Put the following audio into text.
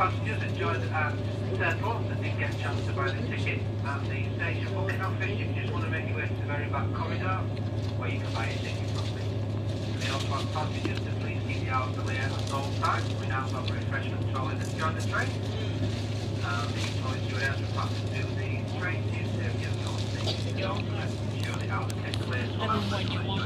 Passengers joined at um, Central that didn't get a chance to buy the ticket at the station booking office, if you just want to make your way to the very back corridor, where you can buy a ticket from me. We also ask passengers to please keep the hours clear at all times. We now have refreshment trolley that join the train. Um, and the trolley stewardess will pass to the train to save you the seat. You also ensure the hours are clear